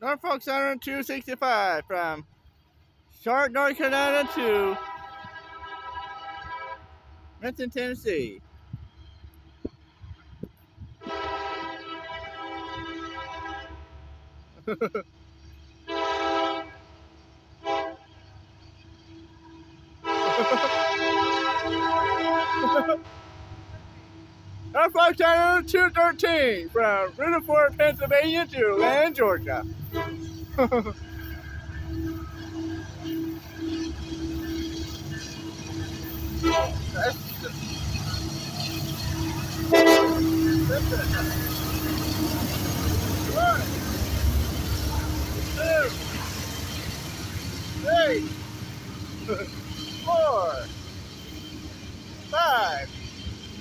Norfolk Southern 265 from Charlotte, North Carolina to Memphis, Tennessee. Norfolk Southern 213 from Rutherford, Pennsylvania to Atlanta, Georgia. three, four, five,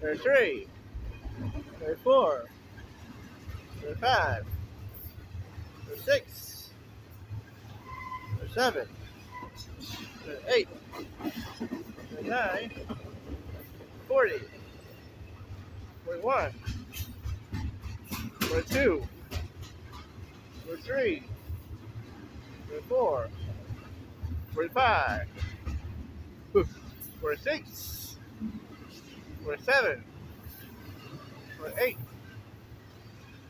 33, 34, 35, 36, 37, 38, 39, 40, 41, 42, 43, 44, 45, 46, 47, 48,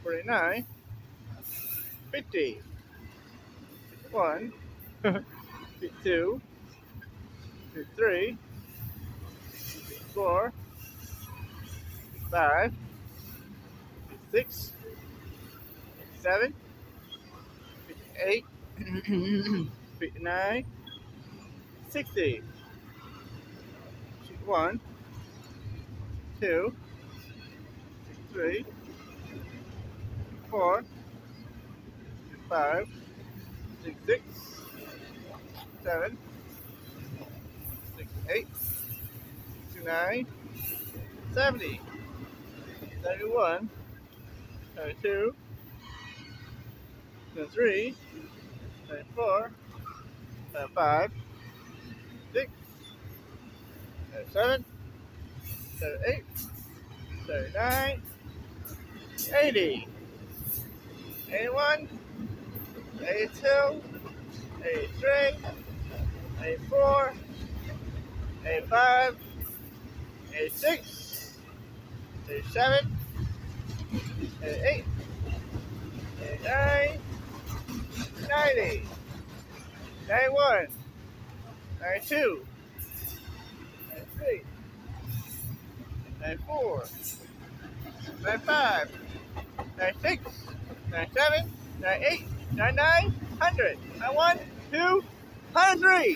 49, 50, 51, 52, 53, 54, 55, 56, 57, 58, 59, 60. One, two, three, four, five, six, six, seven, six, eight, six, nine, seventy, seventy-one, seventy-two, seventy-three, seventy-four, seventy-five, six, seven, eight, nine, eighty, eighty-one, eighty-two, eighty-three, eighty-four, eighty-five, eighty-six, eighty-seven, eighty-eight, eighty-nine, ninety. 91, 92, 93, 94, 95, 96, 97, 98, 99, 100, 91, 2, 103,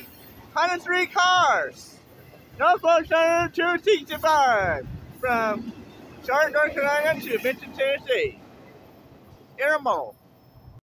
103 cars. Norfolk Southern 265 from Charlotte, North Carolina to Memphis, Tennessee. Intermodal.